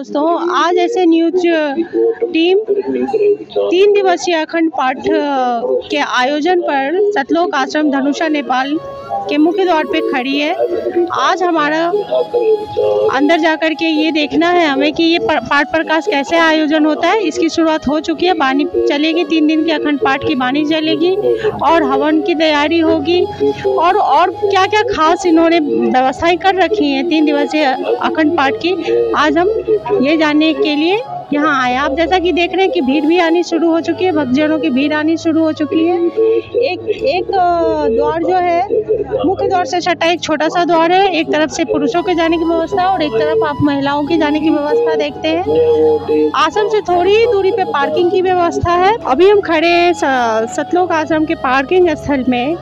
दोस्तों, आज ऐसे न्यूज़ टीम तीन दिवसीय अखंड पाठ के आयोजन पर सतलोक आश्रम धनुषा नेपाल के मुख्य द्वार पे खड़ी है। आज हमारा अंदर जाकर के ये देखना है हमें कि ये पाठ प्रकाश कैसे आयोजन होता है। इसकी शुरुआत हो चुकी है, बानी चलेगी, तीन दिन के अखंड पाठ की बानी चलेगी और हवन की तैयारी होगी। और और क्या क्या खास इन्होंने व्यवस्थाएँ कर रखी हैं तीन दिवसीय अखंड पाठ की, आज हम ये जानने के लिए यहाँ आए। आप जैसा कि देख रहे हैं कि भीड़ भी आनी शुरू हो चुकी है, भक्तजनों की भीड़ आनी शुरू हो चुकी है। एक एक द्वार जो है, मुख्य द्वार से छठा एक छोटा सा द्वार है। एक तरफ़ से पुरुषों के जाने की व्यवस्था और एक तरफ़ आप महिलाओं के जाने की व्यवस्था देखते हैं। आश्रम से थोड़ी ही दूरी पे पार्किंग की व्यवस्था है। अभी हम खड़े हैं सतलोक आश्रम के पार्किंग स्थल में।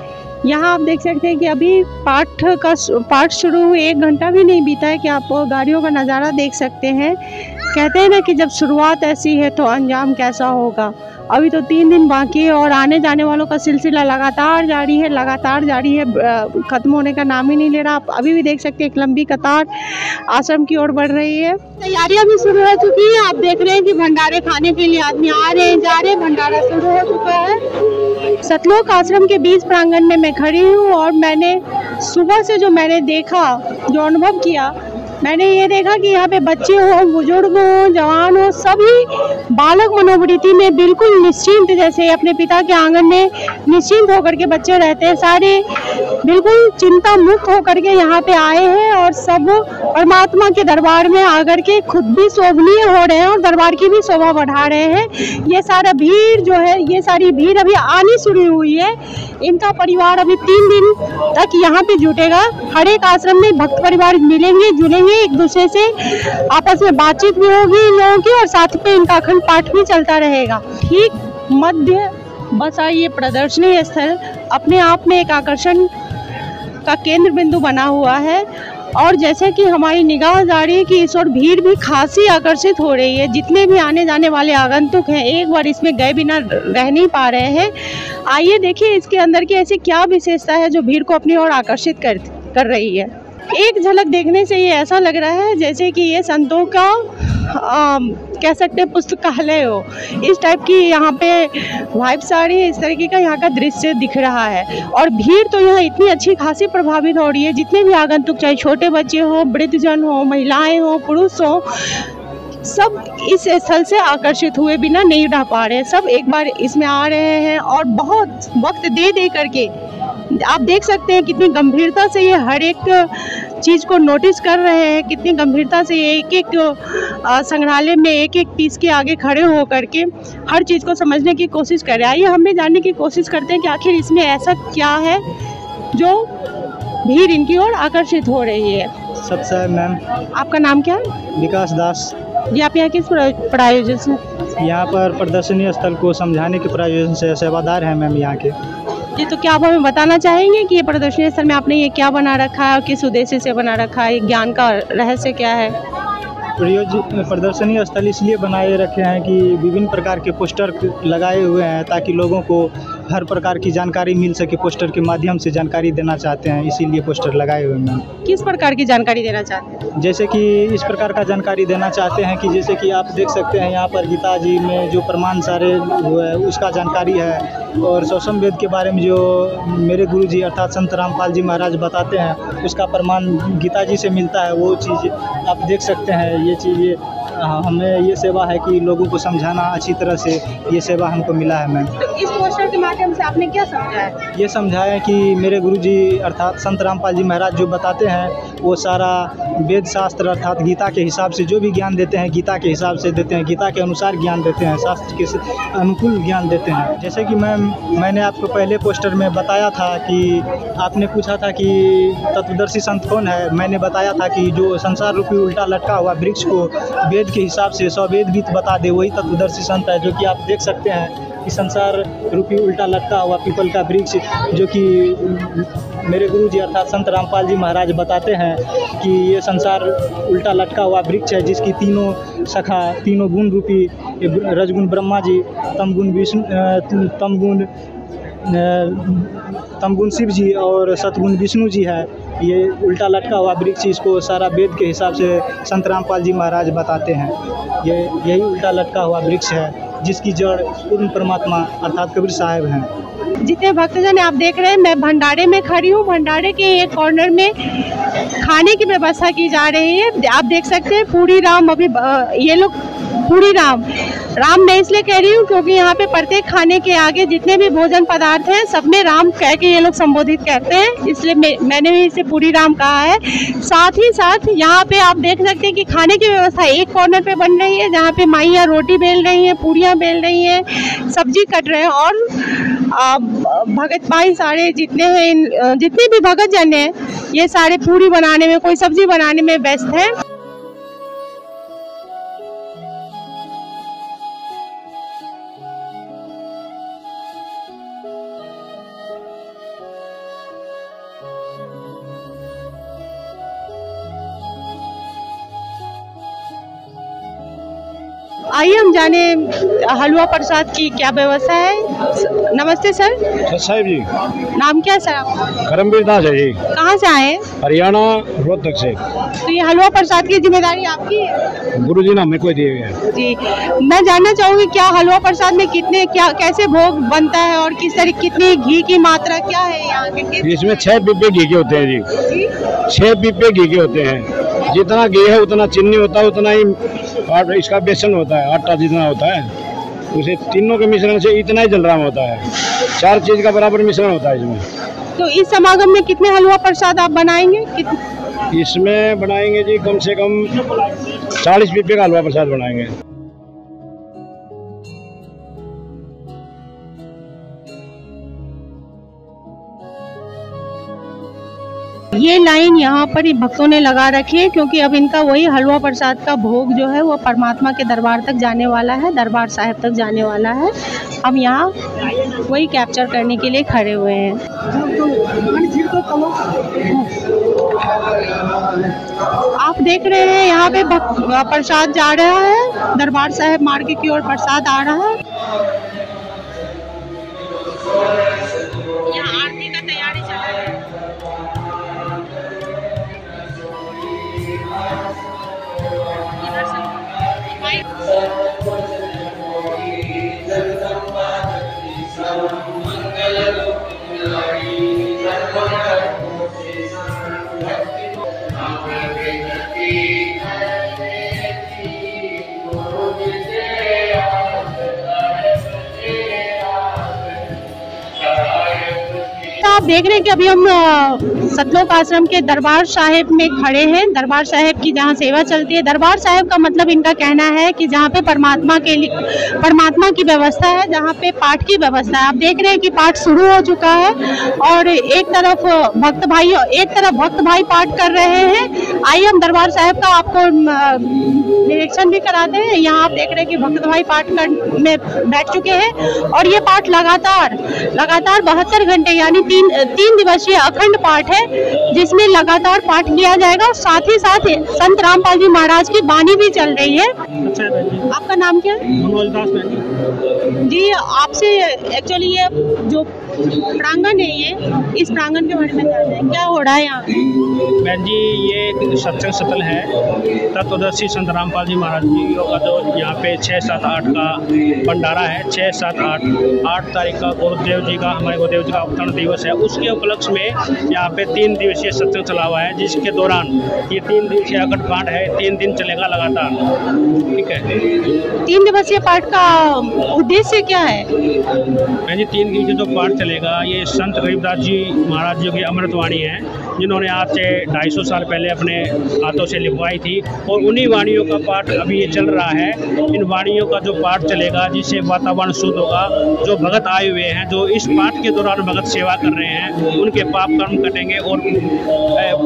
यहाँ आप देख सकते हैं कि अभी पाठ का पाठ शुरू हुए एक घंटा भी नहीं बीता है कि आप गाड़ियों का नज़ारा देख सकते हैं। कहते हैं ना कि जब शुरुआत ऐसी है तो अंजाम कैसा होगा? अभी तो तीन दिन बाकी है और आने जाने वालों का सिलसिला लगातार जारी है लगातार जारी है ख़त्म होने का नाम ही नहीं ले रहा। आप अभी भी देख सकते हैं एक लंबी कतार आश्रम की ओर बढ़ रही है। तैयारियाँ भी शुरू हो चुकी है। आप देख रहे हैं कि भंडारे खाने के लिए आदमी आ रहे हैं जा रहे हैं। भंडारा शुरू हो चुका है। सतलोक आश्रम के बीच प्रांगण में मैं खड़ी हूँ और मैंने सुबह से जो मैंने देखा जो अनुभव किया मैंने ये देखा कि यहाँ पे बच्चे हो, बुज़ुर्ग हो, जवान हो, सभी बालक मनोवृत्ति में बिल्कुल निश्चिंत, जैसे अपने पिता के आँगन में निश्चिंत होकर के बच्चे रहते हैं। सारे बिल्कुल चिंता मुक्त होकर के यहाँ पे आए हैं और सब परमात्मा के दरबार में आकर के खुद भी शोभनीय हो रहे हैं और दरबार की भी शोभा बढ़ा रहे हैं। ये सारा भीड़ जो है, ये सारी भीड़ अभी आनी शुरू हुई है। इनका परिवार अभी तीन दिन तक यहाँ पे जुटेगा। हर एक आश्रम में भक्त परिवार मिलेंगे, जुलेंगे। एक दूसरे से आपस में बातचीत भी होगी इन लोगों की और साथ में इनका अखंड पाठ भी चलता रहेगा। ठीक, मध्य बस ये प्रदर्शनी स्थल। अपने आप में एक आकर्षण का केंद्र बिंदु बना हुआ है और जैसे कि हमारी निगाह जा रही है कि इस और भीड़ भी खासी आकर्षित हो रही है। जितने भी आने जाने वाले आगंतुक हैं, एक बार इसमें गए बिना रह नहीं पा रहे हैं। आइए देखिए इसके अंदर की ऐसी क्या विशेषता है जो भीड़ को अपनी ओर आकर्षित कर कर रही है। एक झलक देखने से ये ऐसा लग रहा है जैसे कि ये संतों का आ, कह सकते हैं पुस्तकालय हो। इस टाइप की यहाँ पे रही है इस तरीके का यहाँ का दृश्य दिख रहा है। और भीड़ तो यहाँ इतनी अच्छी खासी प्रभावित हो रही है जितने भी आगंतुक चाहे छोटे बच्चे हों वृद्धजन हो महिलाएँ हो पुरुष हो सब इस स्थल से आकर्षित हुए बिना नहीं रह पा रहे सब एक बार इसमें आ रहे हैं और बहुत वक्त दे दे करके आप देख सकते हैं कितनी गंभीरता से ये हर एक चीज़ को नोटिस कर रहे हैं कितनी गंभीरता से एक एक संग्रहालय में एक एक पीस के आगे खड़े हो करके हर चीज़ को समझने की कोशिश कर रहे हैं। आइए हम भी जानने की कोशिश करते हैं कि आखिर इसमें ऐसा क्या है जो भीड़ इनकी ओर आकर्षित हो रही है। सबसे मैम। आपका नाम क्या? है विकास दास। जी आप यहाँ किस प्रायोजन से? यहाँ पर प्रदर्शनी स्थल को समझाने के प्रायोजन से सेवादार हैं मैम यहाँ के। जी तो क्या आप हमें बताना चाहेंगे कि ये प्रदर्शनी स्थल में आपने ये क्या बना रखा है और किस उद्देश्य से बना रखा है? ज्ञान का रहस्य क्या है? प्रदर्शनी स्थल इसलिए बनाए रखे हैं कि विभिन्न प्रकार के पोस्टर लगाए हुए हैं ताकि लोगों को हर प्रकार की जानकारी मिल सके पोस्टर के माध्यम से जानकारी देना चाहते हैं इसीलिए पोस्टर लगाए हुए हैं किस प्रकार की जानकारी देना चाहते हैं? जैसे कि इस प्रकार का जानकारी देना चाहते हैं कि जैसे कि आप देख सकते हैं यहाँ पर गीता जी में जो प्रमाण सारे हुए उसका जानकारी है। और सौसम वेद के बारे में जो मेरे गुरु जी अर्थात संत रामपाल जी महाराज बताते हैं उसका प्रमाण गीता जी से मिलता है वो चीज़ आप देख सकते हैं ये चीज़ हमें ये सेवा है कि लोगों को समझाना अच्छी तरह से ये सेवा हमको मिला है मैम। तो इस पोस्टर के माध्यम से आपने क्या समझा है? ये समझाया कि मेरे गुरु जी अर्थात संत रामपाल जी महाराज जो बताते हैं वो सारा वेद शास्त्र अर्थात गीता के हिसाब से जो भी ज्ञान देते हैं गीता के हिसाब से देते हैं गीता के अनुसार ज्ञान देते हैं शास्त्र के अनुकूल ज्ञान देते हैं। जैसे कि मैम मैंने आपको पहले पोस्टर में बताया था कि आपने पूछा था कि तत्वदर्शी संत कौन है? मैंने बताया था कि जो संसार रूपी उल्टा लटका हुआ वृक्ष को वेद वेद के हिसाब से सौ वेद गीत बता दे, वही तत्वदर्शी संत है, जो कि आप देख सकते हैं कि संसार रूपी उल्टा लटका हुआ पीपल का वृक्ष, जो कि मेरे गुरु जी अर्थात संत रामपाल जी महाराज बताते हैं कि ये संसार उल्टा लटका हुआ वृक्ष है, जिसकी तीनों सखा, तीनों गुण रूपी रजगुण ब्रह्मा जी, तमगुण विष्णु तमगुण तमगुण शिव जी और सतगुण विष्णु जी है। ये उल्टा लटका हुआ वृक्ष इसको सारा वेद के हिसाब से संत रामपाल जी महाराज बताते हैं। ये, यही उल्टा लटका हुआ वृक्ष है, जिसकी जड़ पूर्ण परमात्मा अर्थात कबीर साहब हैं। जितने भक्तजन आप देख रहे हैं, मैं भंडारे में खड़ी हूँ। भंडारे के एक कॉर्नर में खाने की व्यवस्था की जा रही है। आप देख सकते हैं, पूरी राम अभी ये लोग पूरी राम। राम मैं इसलिए कह रही हूँ क्योंकि यहाँ पे प्रत्येक खाने के आगे जितने भी भोजन पदार्थ हैं, सब में राम कह के ये लोग संबोधित करते हैं। इसलिए मैंने भी इसे पूरी राम कहा है। साथ ही साथ यहाँ पे आप देख सकते हैं कि खाने की व्यवस्था एक कॉर्नर पे बन रही है, जहाँ पे माइयाँ रोटी बेल रही हैं, पूड़ियाँ बेल रही हैं, सब्ज़ी कट रहे हैं और भगत भाई सारे जितने हैं जितने भी भगत जन हैं, ये सारे पूरी बनाने में, कोई सब्ज़ी बनाने में व्यस्त हैं। आइए हम जाने हलवा प्रसाद की क्या व्यवस्था है। नमस्ते सर। साहब जी। नाम क्या है सर आपका? करमवीर दास है जी। कहाँ से आए हरियाणा रोहतक से। तो ये हलवा प्रसाद की ज़िम्मेदारी आपकी है? गुरु जी ने हमें कोई दिए हुए हैं। जी। मैं जानना चाहूँगी क्या हलवा प्रसाद में कितने क्या कैसे भोग बनता है और किस तरह कितनी घी की मात्रा क्या है यहाँ के इसमें छह पिप्पे घी के होते हैं जी? छह पिप्पे घी के होते हैं। जितना घी है उतना चीनी होता है उतना ही और इसका बेसन होता है आटा जितना होता है उसे तीनों के मिश्रण से इतना ही जलराम होता है। चार चीज़ का बराबर मिश्रण होता है इसमें। तो इस समागम में कितने हलवा प्रसाद आप बनाएँगे? कितने इसमें बनाएँगे जी कम से कम चालीस रुपये का हलवा प्रसाद बनाएँगे। ये लाइन यहाँ पर ही भक्तों ने लगा रखी है, क्योंकि अब इनका वही हलवा प्रसाद का भोग जो है वो परमात्मा के दरबार तक जाने वाला है, दरबार साहिब तक जाने वाला है। हम यहाँ वही कैप्चर करने के लिए खड़े हुए हैं। आप देख रहे हैं यहाँ पे प्रसाद जा रहा है, दरबार साहिब मार्ग की ओर प्रसाद आ रहा है। आप देख रहे हैं कि अभी हम सतलोक आश्रम के दरबार साहिब में खड़े हैं। दरबार साहिब की जहाँ सेवा चलती है। दरबार साहिब का मतलब इनका कहना है कि जहाँ पे परमात्मा के लिए, परमात्मा की व्यवस्था है, जहाँ पे पाठ की व्यवस्था है। आप देख रहे हैं कि पाठ शुरू हो चुका है और एक तरफ़ भक्त भाई एक तरफ़ भक्त भाई पाठ कर रहे हैं। आइए हम दरबार साहिब का आपको निरीक्षण भी कराते हैं। यहाँ आप देख रहे हैं कि भक्त भाई पाठ कर में बैठ चुके हैं और ये पाठ लगातार लगातार बहत्तर घंटे यानी तीन तीन दिवसीय अखंड पाठ है जिसमें लगातार पाठ किया जाएगा और साथ ही साथ संत रामपाल जी महाराज की बानी भी चल रही है। आपका नाम क्या है? जी आपसे एक्चुअली ये जो प्रांगण है ये। इस प्रांगण के बारे में क्या हो? रहा है यहाँ? बहन जी ये सत्संग स्थल है। तत्वदर्शी संत रामपाल जी महाराज जी का जो यहाँ पे छः सात आठ का भंडारा है। छः सात आठ आठ तारीख का गुरुदेव जी का हमारे गुरुदेव जी का अवतरण दिवस है। उसके उपलक्ष्य में यहाँ पे तीन दिवसीय सत्संग चला हुआ है जिसके दौरान ये तीन दिवसीय अकट पाठ है तीन दिन चलेगा लगातार। ठीक है? तीन दिवसीय पाठ का उद्देश्य क्या है? बहन जी तीन दिवसीय जो पाठ चलेगा ये संत गरीबदास जी महाराज जी की अमृतवाणी है जिन्होंने आज से ढाई सौ साल पहले अपने हाथों से लिखवाई थी और उन्हीं वाणियों का पाठ अभी ये चल रहा है। इन वाणियों का जो पाठ चलेगा जिससे वातावरण शुद्ध होगा जो भगत आए हुए हैं जो इस पाठ के दौरान भगत सेवा कर रहे हैं उनके पाप कर्म कटेंगे और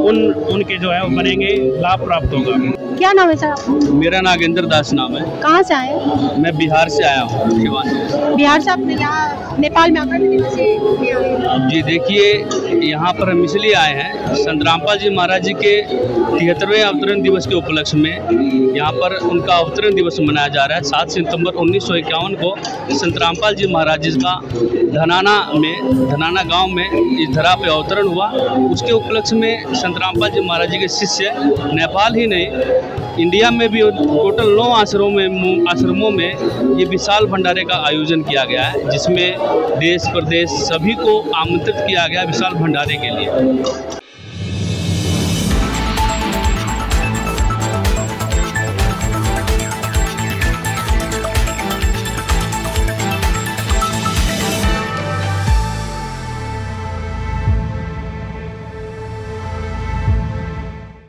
उन उनके जो है वो बनेंगे लाभ प्राप्त होगा। क्या नाम है सर आपका? मेरा नागेंद्र दास नाम है। कहाँ से आए? मैं बिहार से आया हूँ बिहार से आपने यहाँ नेपाल में हैं। जी, देखिए, यहाँ पर हम इसलिए आए हैं। संत रामपाल जी महाराज जी के तिहत्तरवें अवतरण दिवस के उपलक्ष्य में यहाँ पर उनका अवतरण दिवस मनाया जा रहा है। सात सितंबर उन्नीस सौ इक्यावन को संत रामपाल जी महाराज जी का धनाना में, धनाना गाँव में इस धरा पे अवतरण हुआ। उसके उपलक्ष्य में संत रामपाल जी महाराज जी के शिष्य नेपाल ही नहीं इंडिया में भी टोटल नौ आश्रमों में आश्रमों में ये विशाल भंडारे का आयोजन किया गया है, जिसमें देश प्रदेश सभी को आमंत्रित किया गया विशाल भंडारे के लिए।